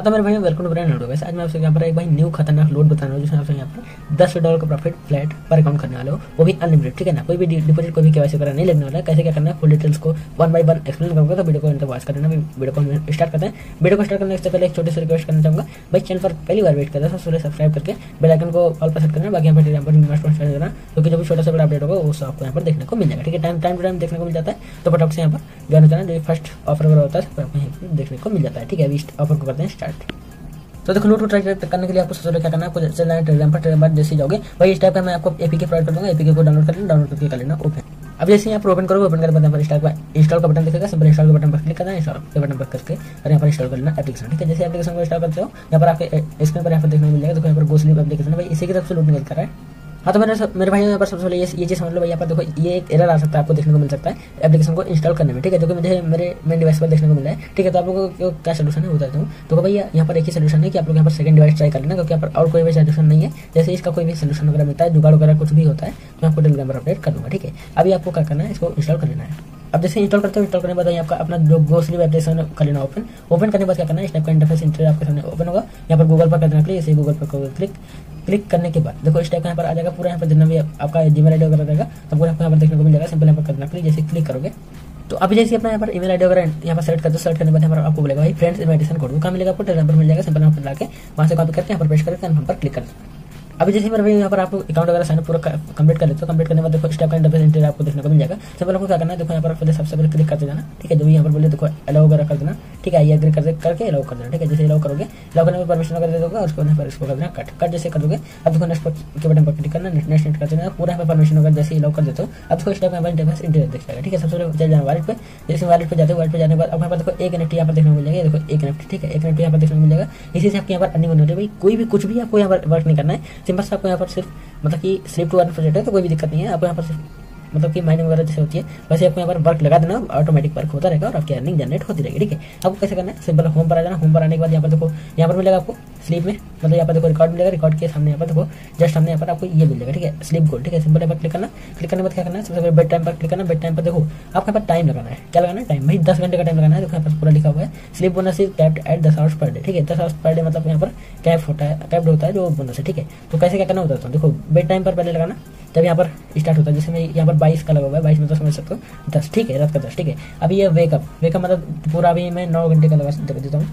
हाँ तो मेरे भाई वेलकम टू ब्रांड वैसे आज मैं आपसे यहाँ पर एक भाई न्यू खतरनाक लोड बताने वाला हूँ, जिसमें आपसे यहाँ पर दस डॉलर का प्रॉफिट फ्लैट पर अकाउंट करने वाले हो। वो भी अनलिमिटेड ठीक है ना? कोई भी डिपॉजिट कोई भी केवाईसी वगैरह नहीं लगने वाला कैसे क्या करना है? फुल डिटेल्स को वन बाय वन एक्सप्लेन करूँगा तो वीडियो को अंत वॉच करना वीडियो को स्टार्ट करते हैं। वीडियो को स्टार्ट करने से पहले एक छोटी सी रिक्वेस्ट करना चाहूँगा। भाई चैनल पर पहली बार वेट करता है सबसे सब्सक्राइब करके बेल आइकन को ऑल पर सेट करना। बाकी यहाँ पर यहाँ पर इन्वेस्टमेंट करना। क्योंकि जो भी छोटा सा बड़ा अपडेट होगा, वो आपको यहाँ पर देखने को मिल जाएगा ठीक है? टाइम टाइम टू टाइम देखने को मिल जाता है। तो फटाफट से यहाँ पर ज्वाइन होता जो फ़र्स्ट ऑफ़र वगैरह होता है देखने को मिल जाता है, ठीक है? अभी ऑफ़र को करते हैं स्टार्ट तो देखो लूट को ट्राई करने के लिए आपको सबसे क्या करना है, आपको टेलीग्राम पर टेलीग्राम जैसे जाओगे, वही इस टाइप का मैं आपको एपीके प्रोवाइड कर दूँगा एपीके को डाउनलोड कर लेना डाउनलोड करके कर लेना ओपन अब जैसे यहाँ पर ओपन करोगे ओपन करने बाद पर इंस्टॉल इंस्टॉल का बटन दिखेगा सिंपल इंस्टॉल का बटन पर क्लिक करना इंस्टॉल के बटन पर करके और यहाँ पर इंस्टॉल कर लेना एप्लीकेशन ठीक है? जैसे एप्लीकेशन को इंस्टॉल करते हो, यहाँ पर आपके स्क्रीन पर यहाँ पर देखने को मिल जाएगा तो यहाँ पर गोसली एप्लीकेशन भाई इसी की तरफ़ से लोड निकल कर रहा है। हाँ तो मेरे मेरे भाई यहाँ पर सबसे पहले ये ये चीज़ समझ लो भाई, यहाँ पर देखो, ये एक एरर आ सकता है, आपको देखने को मिल सकता है एप्लीकेशन को इंस्टॉल करने में, ठीक है? जो कि मुझे मेरे मेन डिवाइस पर देखने को मिला है, ठीक है? तो आप लोगों को क्या सोल्यूशन है बताता हूँ। तो भैया, यहाँ पर एक ही सोल्यूशन है कि आप लोग यहाँ पर सेकंड डिवाइस ट्राई कर लेना, क्योंकि यहाँ पर और कोई भी सोल्यूशन नहीं है। जैसे इसका कोई भी सोल्यूशन वगैरह मिलता है, जुगाड़ वगैरह कुछ भी होता है मैं आपको टेलीग्राम पर अपडेट कर दूँगा, ठीक है? अभी आपको क्या करना है, इसको इंस्टॉल कर लेना है। अब जैसे इंस्टॉल करते हो इंस्टॉल करने के बाद आपका अपना जो गोसली एप्लीकेशन कर लेना ओपन ओपन करने के बाद क्या करना है स्नैप का इंटरफेस इंटर आपके सामने ओपन होगा। यहाँ पर गूगल पर करना क्लिक इसे गूगल पर क्लिक क्लिक करने के बाद। देखो, इस टाइप यहाँ पर आ जाएगा पूरा, यहाँ पर जितना भी आपका जी मेल वगैरह रहेगा तो पूरा यहाँ पर देखने को मिल जाएगा सिंपल यहाँ पर करना क्लिक जैसे क्लिक करोगे। तो अभी जैसे अपना यहाँ पर ईमेल आईडी वगैरह यहाँ पर सेट कर दो सेट करने के बाद यहाँ पर आपको बोलेगा भाई फ्रेंड्स इन्विटेशन कोड कहाँ मिलेगा आपको? टेलीग्राम पर मिल जाएगा सिंपल यहाँ पर लाके वहाँ से कॉपी करके यहाँ पर पेश करके कन्फर्म पर क्लिक कर अभी जैसे मेरे यहाँ पर आप अकाउंट वगैरह साइन पूरा कंप्लीट कर लेते हो कंप्लीट करने बाद देखो स्टेप का इंटरफेस इंटर आपको देखने को मिल जाएगा सिंपल आपको क्या करना है देखो यहाँ पर पहले सबसे पहले क्लिक करते जाना ठीक है जो भी यहाँ पर बोले देखो अलाउ वगैरह कर देना ठीक है ये एग्री कर करके अलाउ कर देना ठीक है जैसे अलाउ करोगे अलाउ करने में परमिशन वगैरह दे दोगे उसको यहाँ पर इसको कर देना कट कट जैसे कर दोगे अब देखो नेक्स्ट के बटन पर क्लिक करना नेक्स्ट नेक्स्ट कर देना पूरा यहाँ पर परमिशन वगैरह जैसे अलाउ कर देते हो अब देखो स्टेप यहाँ पर इंटरफेस इंटर देख जाएगा ठीक है सबसे पहले चल जाना वालेट पे जैसे वालेट पे जाते हो वालेट पे जाने के बाद अब यहाँ पर देखो एक एनएफटी यहाँ पर देखने को मिल जाएगा देखो एक एनएफटी ठीक है एक एनएफटी यहाँ पर देखने को मिल जाएगा इसी से आपके यहाँ पर अर्निंग होने भाई कोई भी कुछ भी आपको यहाँ पर वर्क नहीं करना है सिंपल से आपको यहाँ पर सिर्फ़ मतलब कि स्लिप टू अर्न प्रोजेक्ट है तो कोई भी दिक्कत नहीं है। आपको यहाँ पर सिर्फ़ मतलब कि माइनिंग वगैरह जैसे होती है वैसे आपको यहाँ पर वर्क लगा देना ऑटोमेटिक वर्क होता रहेगा और आपकी अर्निंग जनरेट होती रहेगी ठीक है आपको कैसे करना है सिंपल होम पर आ जाना होम पर आने के बाद यहाँ पर देखो यहाँ पर मिलेगा आपको स्लीप में मतलब यहाँ पर देखो रिकॉर्ड मिलेगा रिकॉर्ड के सामने यहाँ पर देखो जस्ट सामने यहाँ पर आपको ये मिलेगा ठीक है स्लीप गोल ठीक है सिंपल यहाँ पर क्लिक करना क्लिक करने बाद क्या करना है सबसे पहले बेड टाइम पर क्लिक करना बेड टाइम पर देखो आपको पर टाइम लगाना है क्या लगाना है टाइम भाई दस घंटे का टाइम लगाना है देखो यहाँ पर पूरा लिखा हुआ है sleep bonus is capped at दस आवर्स पर डे ठीक है दस आवर्स पर डे मतलब यहाँ पर कैप होता है कैप्ड होता है जो बोनस है ठीक है तो कैसे क्या करना होता है देखो बेड टाइम पर पहले लगाना जब यहाँ पर स्टार्ट होता है, जैसे मैं यहाँ पर बाईस का लगा हुआ है, बाईस में तो समझ सकते हो। दस, ठीक है, रात का दस, ठीक है। अभी ये वेकअप वेकअप मतलब पूरा अभी मैं नौ घंटे का लगा देता हूँ।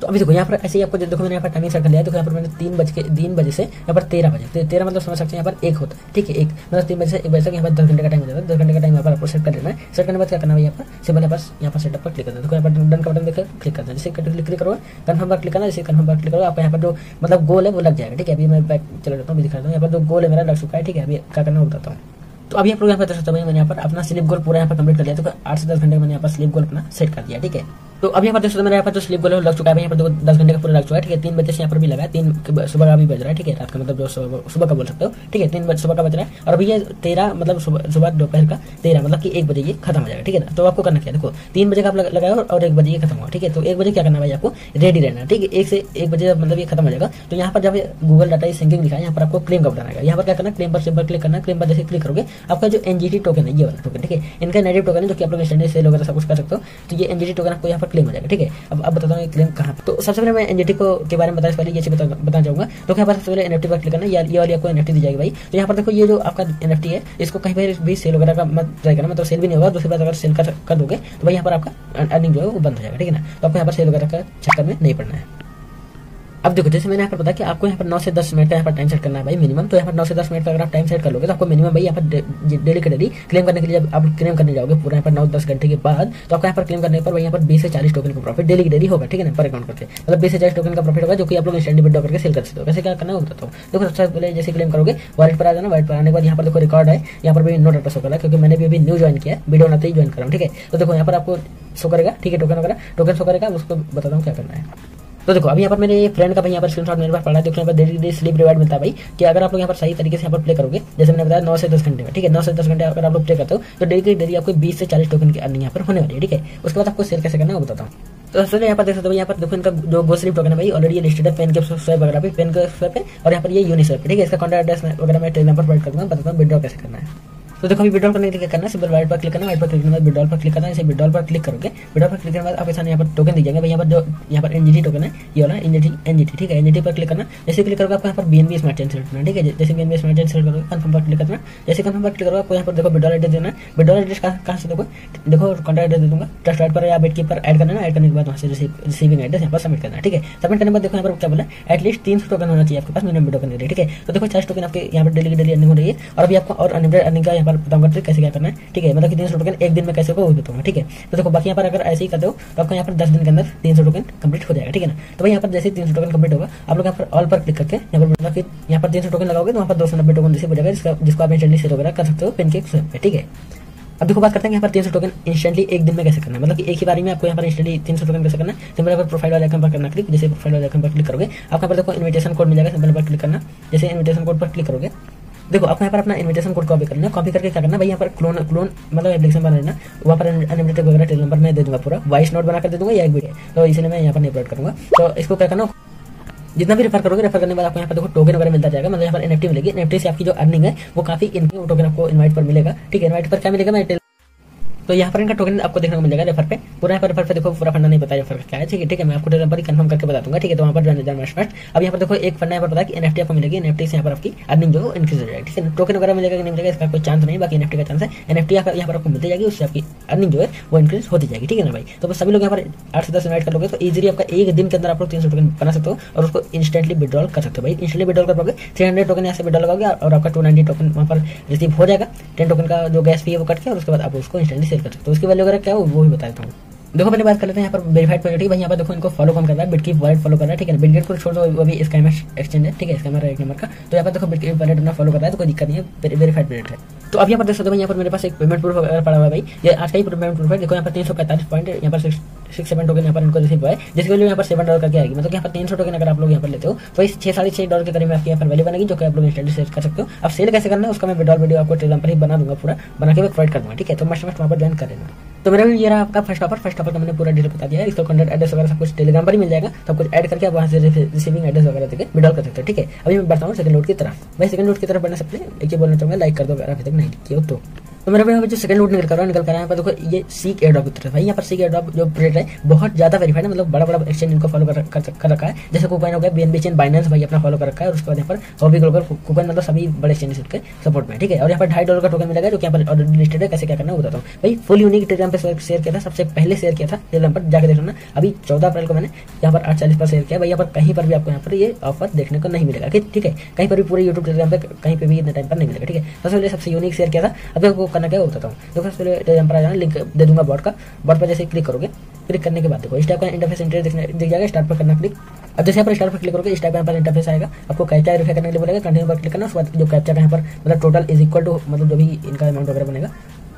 तो अभी देखो यहाँ पर ऐसे ही आपको देखो मैंने यहाँ पर टाइमिंग सेट कर लिया देखो यहाँ पर मैंने तीन बज के तीन बजे से यहाँ पर तेरह बजे तेरह मतलब समझ सकते हैं यहाँ पर एक होता है ठीक है एक मतलब तीन बजे से एक बजे तक यहाँ पर दस घंटे का टाइम हो जाता है दस घंटे का टाइम यहाँ पर सेट कर लेना है सेट करने के बाद क्या करना है यहाँ पर सिंपल यहाँ पर यहाँ पर सेटअप पर क्लिक करना है देखो यहाँ पर डन का बटन देखकर क्लिक करना है जैसे क्लिक करो कन्फर्म पर क्लिक करना जैसे कन्फर्म पर क्लिक करो आपको यहाँ पर जो मतलब गोल है वो लग जाएगा ठीक है अभी मैं बैक चला जाता हूँ दिखा रहा हूँ यहाँ पर जो गोल है मेरा लग चुका है ठीक है अभी क्या करना बताता हूँ तो अभी आप लोग यहाँ पर देख सकते हो मैंने यहाँ पर अपना स्लिप गोल पूरा यहाँ पर कंप्लीट कर लिया तो आठ से दस घंटे मैंने यहाँ पर स्लिप गोल अपना सेट कर दिया ठीक है तो अभी यहाँ पर देख यहाँ पर जो स्लिप गोल लग चुका है यहाँ पर दस घंटे का पूरा लग चुका है, ठीक है? तीन बजे से यहाँ पर भी लगा है, तीन सुबह का भी बज रहा है, ठीक है? रात का मतलब जो सुबह का बोल सकते हो, ठीक है? तीन बजे, सुबह का बज रहा है और अभी ये तेरह मतलब सुबह दोपहर का तेरह मतलब कि एक बजे ये खत्म हो जाएगा, ठीक है? ना तो आपको करना क्या देखो, तीन बजे का आप लगाओ और एक बजे ये खत्म हुआ ठीक है? तो एक बजे क्या करना भाई आपको? रेडी रहना, ठीक है? एक से एक बजे मतलब ये खत्म हो जाएगा तो यहाँ पर जब गूगल डाटा सिंकिंग लिखा है, यहाँ पर आपको क्लेम का बताना यहाँ पर क्या करना क्लेम पर सिंपल क्लिक करना क्लेम पर जैसे क्लिक करोगे, आपका जो एनजीटी टोकन है, ये वाला टोकन ठीक है? इनका नेटिव टोकन है जो कि आप लोग सेल वगैरह सब कुछ कर सकते हो। तो ये एनजीटी टोकन आपको यहाँ पर क्लेम हो जाएगा, ठीक है? अब अब बताता हूँ क्लेम कहाँ तो सबसे पहले मैं एनजीटी को के बारे में बताने पहले ये चीज़ बताना चाहूँगा तो यहाँ पर सबसे पहले एनएफटी पर क्लिक करना, ये वाली आपको एनएफटी दी जाएगी भाई। तो यहाँ पर देखो, ये जो आपका एनएफटी है, इसको कहीं पर भी सेल वगैरह का मत ट्राई करना मतलब सेल भी नहीं होगा। दूसरी बात, अगर सेल कर दोगे तो भाई यहाँ पर आपका अर्निंग जो है वो बंद हो जाएगा, ठीक है ना? तो आपको यहाँ पर सेल वगैरह का चक्कर में नहीं पड़ना है। अब देखो जैसे मैंने यहाँ पर बताया कि आपको यहाँ पर नौ से दस मिनट यहाँ पर टाइम सेट करना है भाई मिनिमम तो यहाँ पर नौ से दस मिनट का अगर आप टाइम सेट कर लोगे तो आपको मिनिमम भाई यहाँ पर डेली का डेली क्लेम करने के लिए जब आप क्लेम करने जाओगे पूरा यहाँ पर नौ दस घंटे के बाद तो आपको यहाँ पर क्लेम करने पर भाई यहाँ पर बीस से चालीस टोकन का प्रॉफिट डेली की डेली होगा ठीक है ना पर अकाउंट करके मतलब बीस से चालीस टोकन का प्रॉफिट होगा जो कि आप लोग इंस्टेंट विड्रॉ करके सेल कर सकते हो कैसे क्या करना होता है देखो सबसे पहले जैसे क्लेम करोगे वॉलेट पर आ जाना वॉलेट पर आने के बाद यहाँ पर देखो रिकॉर्ड है यहाँ पर भी नो डाटा शो कर क्योंकि मैंने भी अभी न्यू ज्वाइन किया है वीडियो बनाते ही ज्वाइन कर रहा हूँ ठीक है तो देखो यहाँ पर आपको शो करेगा ठीक है टोकन वगैरह टोकन शो करेगा उसको बताता हूँ क्या करना है तो देखो, अभी यहाँ पर मेरे फ्रेंड का भाई यहाँ पर मेरे पास है देखो यहाँ पर धीरे धीरे स्लीप रिवार्ड मिलता है भाई, कि अगर आप लोग यहाँ पर सही तरीके से यहाँ पर प्ले करोगे, जैसे मैंने बताया नौ से दस घंटे में, ठीक है, नौ से दस घंटे अगर आप लोग प्ले करते हो तो डेली डेली आपको बीस से चालीस टोकन की अर्निंग यहाँ पर होने वाली है, ठीक है? उसके बाद आपको शेयर कैसे करना है बताता हूँ। तो सबसे यहाँ पर देख सकते हो, यहाँ पर देखो इनका जो गोसलिप टोकन है भाई ऑलरेडी लिस्टेड है पेन के स्वैप वगैरह पे पेन के स्वैप है और यहाँ पर ये यूनिस्वैप ठीक है? इसका कॉन्टैक्ट एड्रेस वगैरह मैं टेलीग्राम पर प्रोवाइड करूँगा बताता हूँ विड्रॉ कैसे करना है। तो देखो, अभी विड्रॉल करने के लिए करना है? सिंपल वाइट पर क्लिक करना वाइट पर क्लिक करने बाद विड्रॉल पर क्लिक करना इसे विड्रॉल पर क्लिक करोगे। विड्रॉल पर क्लिक करने के बाद आपके सामने यहाँ पर टोकन दिख जाएँगे भाई, यहाँ पर जो, यहाँ पर एनजीटी टोकन है, ये वाला एनजीटी एनजीटी ठीक है? एनजीटी पर क्लिक करना, जैसे क्लिक करोगे आपको यहाँ पर बीएनबी स्मार्ट चेन सेलेक्ट करना ठीक है? जैसे बीएनबी स्मार्ट चेन सेलेक्ट करोगे कन्फर्म पर क्लिक करना जैसे कन्फर्म पर क्लिक करोगे, आपको यहाँ पर देखो विड्रॉल एड्रेस देना विड्रॉल एड्रेस कहाँ से देखो? देखो कॉन्टैक्ट एड्रेस दूँगा। ट्रस्ट राइट पर या बेट पर ऐड करना ऐड करने के वहाँ से रिसीविंग एड्रेस यहाँ पर सबमिट करना है ठीक है सबमिट करने के बाद देखो यहाँ पर क्या बोला एटलीस्ट तीन सौ टोकन होना चाहिए आपके पास मिनिमम टोकन ठीक है तो देखो चार टोकन आपके यहाँ पर डेली डेली अर्निंग हो रही है और अभी आपको और अनलिमिटेड अर्निंग का यहाँ पर बताऊँगा कैसे क्या करना है ठीक है मतलब कि तीन सौ टोकन एक दिन में कैसे होगा वो बताऊँगा ठीक है तो देखो बाकी यहाँ पर अगर ऐसे ही करते हो तो आपको यहाँ पर दस दिन के अंदर तीन सौ टोकन कंप्लीट हो जाएगा ठीक है ना तो भाई यहाँ पर जैसे तीन सौ टोकन कंप्लीट होगा आप लोग यहाँ पर ऑल पर क्लिक करके यहाँ पर मतलब कि यहाँ पर तीन सौ टोकन लगाओगे तो वहाँ पर दो सौ नब्बे टोकन जैसे हो जाएगा जिसका आप इंस्टेंटली सेल वगैरह कर सकते हो पेन के ठीक है अब देखो बात करते हैं यहाँ पर तीन सौ टोकन इंस्टेंटली एक दिन में कैसे करना है? मतलब कि एक ही बारी में आपको यहाँ पर इंस्टेंटली तीन सौ टोकन कैसे करना है? सिंपल पर प्रोफ़ाइल वाले आइकन पर करना क्लिक जैसे प्रोफ़ाइल वाले आइकन पर क्लिक करोगे आप यहाँ पर देखो इन्विटेशन कोड मिल जाएगा सिंपल पर क्लिक करना। जैसे इन्विटेशन कोड पर क्लिक करोगे, देखो आपको यहाँ पर अपना इन्विटेशन कोड कॉपी करना है। कॉपी करके क्या करना भाई यहाँ पर क्लोन क्लोन मतलब एप्लीकेशन बना लेना। वहाँ पर अनलिमिटेड वगैरह टेल नंबर मैं दे दूँगा पूरा। वॉइस नोट बना कर दे दूँगा या एक वीडियो तो इसलिए मैं यहाँ पर नहीं अपलोड करूँगा। तो इसको क्या करना जितना भी रेफर करोगे रेफर करने बाद आपको यहाँ पर देखो टोकन वगैरह मिलता जाएगा। मतलब यहाँ पर एनएफटी मिलेगी। एनएफटी से आपकी जो अर्निंग है, वो काफ़ी इनकी टोकन आपको इन्वाइट पर मिलेगा। ठीक है इन्वाइट पर क्या मिलेगा? मैं तो यहाँ पर इनका टोकन आपको देखने को मिल जाएगा रेफर पे। पूरा यहाँ पर रेफर पे देखो, पूरा फंडा नहीं पता रेफर क्या है। ठीक है ठीक है, मैं आपको टेलीग्राम पर कंफर्म करके बता दूँगा। ठीक है तो वहाँ पर जाने, जाना फ़र्स्ट अब यहाँ पर देखो, एक फंडा यहाँ पर पता कि एनएफटी आपको मिलेगी। एनएफटी से यहाँ पर आपकी अर्निंग जो है इंक्रीज हो जाएगी। ठीक है टोकन वगैरह मिलेगा कि नहीं मिलेगा, इसका कोई चांस नहीं बाकी एनएफटी का चांस है। एनएफटी यहाँ पर आपको मिलती जाएगी, उससे आपकी अर्निंग जो है वो इंक्रीज होती जाएगी। ठीक है ना भाई? तो सभी लोग यहाँ पर आठ से दस इन्वाइट कर लोगे तो ईजिली आपका एक दिन के अंदर आप लोग तीन सौ टोकन बना सकते हो और उसको इंस्टेंटली विड्रॉल कर सकते हो भाई। इंस्टेंटली विड्रॉल कर पाओगे थ्री हंड्रेड टोकन यहाँ से विड्रॉल लगाओगे और आपका टू नाइनटी टोकन वहाँ पर रिसीव हो जाएगा। टेन टोकन का जो गैस फ़ी है वो कट के और उसके बाद आप उसको इंस्टेंटली सेल कर सकते हो। उसकी वैल्यू वगैरह क्या हो, वो भी बता देता हूँ। देखो, पहले बात कर लेते हैं, यहाँ पर वेरीफाइड प्रोजेक्ट भाई, यहाँ पर देखो, इनको फॉलो कम कर रहा है? बिटकी वॉलेट फॉलो कर रहा है, ठीक है बिटगेट को छोड़ दो, अभी स्कैम एक्सचेंज है, ठीक है? स्कैमर एक नंबर का। तो यहाँ पर देखो बिटकी वॉलेट अपना फॉलो कर रहा है तो कोई दिक्कत नहीं है वेरीफाइड प्रोजेक्ट है। तो अब यहाँ पर देख सकते हो यहाँ पर मेरे पास एक पेमेंट प्रूफ पड़ा हुआ भाई। ये आज का ही पेमेंट प्रूफ है। देखो, यहाँ पर तीन सौ पैंतालीस पॉइंट यहाँ पर सिक्स सेवन टोकन यहाँ पर इनको रिसीव हुआ है। जिसके वैल्यू यहाँ पर सेवन डॉलर करके आएगी। मतलब यहाँ पर तीन सौ टोकन अगर आप लोग यहाँ पर लेते हो तो इस छह साढ़े छह डॉलर के करीब में आपकी यहाँ पर वैल्यू बनेगी, जो कि आप लोग इंस्टेंटली सेल कर सकते हो। अब सेल कैसे करना है, उसका मैं विड्रॉल वीडियो आपको टेलीग्राम पर ही बना दूँगा पूरा। बना के मैं प्रोवाइड कर दूँगा, ठीक है? तो मस्ट मस्ट वहाँ पर ज्वाइन कर लेना। तो मेरा ये रहा आपका फ़र्स्ट ऑफ़र फ़र्स्ट ऑफ़र का मैंने पूरा डिटेल बता दिया है। इसका कॉन्टेक्ट एड्रेस वगैरह सब कुछ टेलीग्राम पर ही मिल जाएगा। सब कुछ ऐड करके आप वहाँ से रिसीविंग एड्रेस वगैरह देकर विड्रॉल कर सकते हो, ठीक है? अभी मैं बढ़ता हूँ सेकंड लोड की तरफ़। भाई सेकंड लोड की तरफ़ बढ़ने से पहले एक बोलना चाहूँगा लाइक कर दो अगर अभी तक नहीं किया तो। तो मेरे भाई जो सेकंड लूट निकल कर रहा है निकल कर रहा है देखो ये सीक एयर ड्रॉप की तरफ़ भाई यहाँ पर सीक एयर ड्रॉप जो प्रोजेक्ट है बहुत ज़्यादा वेरीफाइड है मतलब बड़ा बड़ा एक्सचेंज इनको फॉलो कर, कर, कर रखा है। जैसे कुकॉइन हो गया बी बीएनबी चेन बाइनेंस भाई अपना फॉलो कर रखा है और उसके बाद यहाँ पर हॉबी ग्लोबल कुकॉइन मतलब सभी बड़े एक्सचेंज के सपोर्ट में ठीक है? और यहाँ पर ढाई डॉलर का टोकन मिलेगा जो यहाँ पर लिस्टेड है कैसे क्या करना बताता हूँ। भाई फुल यूनिक टेलीग्राम पे शेयर किया था सबसे पहले शेयर किया था टेलीग्राम पर जाकर देखना। अभी चौदह अप्रैल को मैंने यहाँ पर आठ चालीस पर शेयर किया भाई यहाँ पर कहीं पर भी आपको यहाँ पर ये ऑफ़र देखने को नहीं मिलेगा ठीक है? कहीं पर भी पूरे यूट्यूब टेलीग्राम पे कहीं पर भी इतने टाइम पर नहीं मिलेगा ठीक है? सबसे सबसे यूनिक शेयर किया था। आपको करना क्या बताता हूँ? देखो सबसे पहले टेलीग्राम पर आ जाना लिंक दे दूँगा बॉट का। बॉट पर जैसे क्लिक करोगे क्लिक करने के बाद देखो, इस टाइप का इंटरफेस इंटर दिख जाएगा स्टार्ट पर करना क्लिक अब जैसे यहाँ पर स्टार्ट पर क्लिक करोगे, इस टाइप का इंटरफेस आएगा। आपको कैप्चा वेरीफाई करने के लिए बोलेगा कंटिन्यू पर क्लिक करना, उसके बाद जो कैप्चा का यहाँ पर मतलब टोटल इज़ इक्वल टू मतलब जो भी इनका अमाउंट वगैरह बनेगा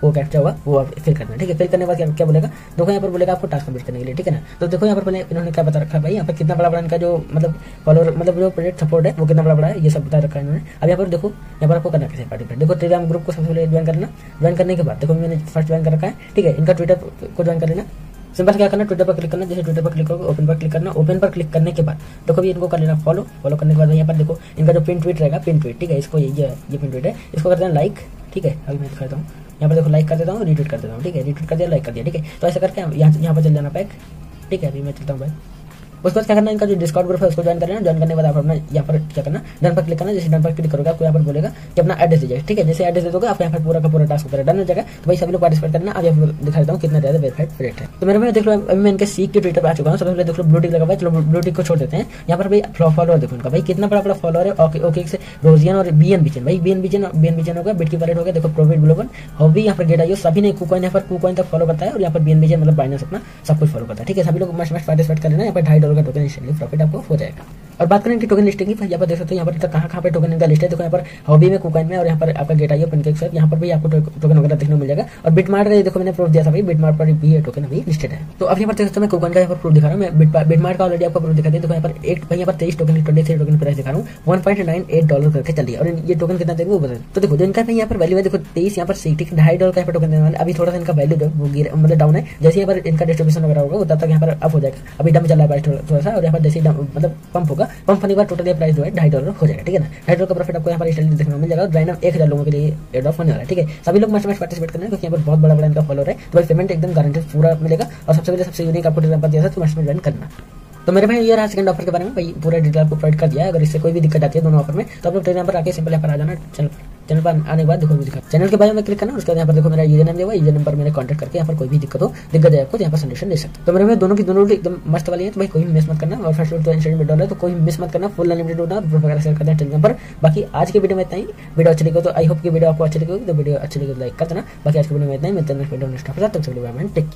वो कैप्चा होगा वो आप फिल करना ठीक है फिल करने के बाद क्या, क्या बोलेगा? देखो यहाँ पर बोलेगा आपको टास्क कंप्लीट करने के लिए ठीक है ना? तो देखो यहाँ पर इन्होंने क्या बता रखा है भाई? यहाँ पर कितना बड़ा बड़ा इनका जो मतलब फॉलोअर मतलब जो प्रोजेक्ट सपोर्ट है वो कितना बड़ा बड़ा है? ये सब बता रखा है इन्होंने। अब यहाँ पर देखो यहाँ पर आपको करना कैसे पार्टिसिपेट देखो टेलीग्राम ग्रुप को सबसे पहले ज्वाइन करना। ज्वाइन करने के बाद देखो मैंने फ़र्स्ट ज्वाइन कर रखा है ठीक है? इनका ट्विटर को ज्वाइन कर लेना। सिंपल क्या करना ट्विटर पर क्लिक करना। जैसे ट्विटर पर क्लिक करोगे ओपन पर क्लिक करना। ओपन पर क्लिक करने के बाद देखो भी इनको कर लेना फॉलो फॉलो करने के बाद यहाँ पर देखो इनका जो पिन ट्वीट रहेगा पिन ट्वीट ठीक है? इसको ये ये पिन ट्वीट है। इसको कर देना लाइक ठीक है? अभी मैं दिखाता हूँ। यहाँ पर देखो लाइक कर देता हूँ रिट्वीट कर देता हूँ, ठीक है? रिट्वीट कर दिया लाइक कर दिया, ठीक है? तो ऐसा करके यहाँ यहाँ पर चल जाना पैक ठीक है? अभी मैं चलता हूँ भाई उसके बाद क्या करना इनका जो डिस्काउंट ग्रुप है, उसको ज्वाइन करना ज्वाइन करने के बाद आप अपना यहाँ पर क्या करना डन पर क्लिक करना, जैसे डन पर क्लिक करोगे, आपको यहाँ पर बोलेगा कि अपना एड्रेस दीजिएगा ठीक है? जैसे एड्रेस दे दोगे आप यहाँ पर पूरा का पूरा टास्क पर डन हो जाएगा। तो भाई सभी लोग पार्टिसिपेट करना, अब यहाँ दिखा देता हूँ कितना ज़्यादा वेरीफाइड रेट है। तो मेरे में देख लो, अभी मैं इनके सीख के ट्विटर पर आ चुका हूँ, सबसे पहले देख लो ब्लूटिक लगा हुआ है, चलो ब्लूटिक को छोड़ देते हैं। यहाँ पर भाई फॉलोअर देखो इनका। भाई कितना बड़ा बड़ा फॉलोअर है ओके ओके से रोजियन और बी एन बिचन भाई B N B chain B N B chain होगा बिट की हो गया, देखो प्रॉफिट ग्लोबल हॉबी यहाँ पर गेट आइयो सभी ने कुकॉइन यहाँ पर कुकॉइन तक फॉलो करता है और यहाँ पर बी एन बिचन मतलब बाइनेंस अपना सब कुछ फॉलो करता है, ठीक है? सभी लोग मस्ट मस्ट पार्टिसिपेट कर लेना, यहाँ पर ढाई डॉलर का टोटल इंस्टेंटली प्रॉफिट आपको हो जाएगा। और बात करें कि टोकन लिस्टिंग की यहाँ पर देख सकते हो यहाँ पर कहाँ कहाँ पे टोकन इनका लिस्ट है देखो यहाँ पर हॉबी में कुकॉइन में और यहाँ पर आपका गेट आइए पेनकेक सर यहाँ पर भी आपको टोकन वगैरह देखने को मिल जाएगा और बिटमार्ट का देखो मैंने प्रूफ दिया था भाई बिटमार्ट पर भी है टोकन अभी लिस्टेड है तो अब यहाँ पर देख सकते हो मैं कुकॉइन का यहाँ पर प्रूफ दिखा रहा हूँ मैं बिटमार्ट का ऑलरेडी आपको प्रूफ दिखा दिया देखो यहाँ पर एक भाई यहाँ पर तेईस token twenty three token price दिखा रहा हूँ one point nine eight dollar करके चलिए और ये टोकन कितना देंगे वो बता तो देखो जो इनका यहाँ पर वैल्यू है देखो तेईस यहाँ पर सीटी ढाई डॉलर का पर टोकन देने वाले अभी थोड़ा सा इनका वैल्यू जो मतलब डाउन है जैसे यहाँ पर इनका डिस्ट्रीब्यूशन वगैरह होगा तब तक यहाँ पर अप हो जाएगा अभी डम चल रहा है थोड़ा सा और यहाँ पर जैसे मतलब पंप होगा होगा। कंपनी का टोटल प्राइस जो है, ढाई डॉलर हो जाएगा, ठीक है ना? ढाई डॉलर का प्रॉफिट आपको यहाँ पर स्टैंड देखने को मिल जाएगा ड्राइनम एक हज़ार लोगों के लिए एड ऑफ़ होने वाला है, ठीक है? सभी लोग मस्ट मस्ट पार्टिसिपेट करना क्योंकि यहाँ पर बहुत बड़ा बड़ा इनका फॉलोअर है। तो भाई पेमेंट एकदम गारंटेड पूरा मिलेगा और सबसे पहले सबसे यूनिक आपको डिज़ाइन दिया था तो मस्ट में ज्वाइन करना। तो मेरे भाई, ये रहा सेकंड ऑफ़र के बारे में। भाई, पूरा डिटेल आपको प्रोवाइड कर दिया है। अगर इससे कोई भी दिक्कत आती है दोनों ऑफ़र में तो आप लोग टेलीग्राम पर आके सिंपल यहाँ पर आ जाना चैनल पर। चैनल पर आने के बाद देखो दिखा चैनल के बारे में क्लिक करना, उसके बाद यहाँ पर देखो मेरा यूज़र नेम दिया यूज़र नंबर मैंने कॉन्टैक्ट करके यहाँ पर कोई भी दिक्कत हो, दिक्कत है आपको यहाँ पर सोल्यूशन ले सकते तो मेरे में दोनों की दोनों एकदम मस्त वाली है तो भाई कोई मिस मत करना। और फ़र्स्ट तो इंस्टेंट डॉलर तो कोई मिस मत करना। फुल अनलिमिटेड होना वगैरह शेयर करना टेलीग्राम पर। बाकी आज की वीडियो में इतना ही। वीडियो अच्छी लगी तो आई होप की वीडियो आपको अच्छी लगी तो वीडियो अच्छी लगी तो लाइक कर देना। बाकी आज की वीडियो में इतना ही। मिलते हैं वीडियो नेक्स्ट तक वीडियो टेक